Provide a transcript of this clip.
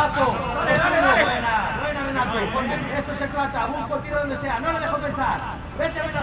Renato. Dale, dale, dale. Buena, buena, Renato. Pues. Eso se trata. Busco tiro donde sea. No le dejo pensar. Vete amenazándole.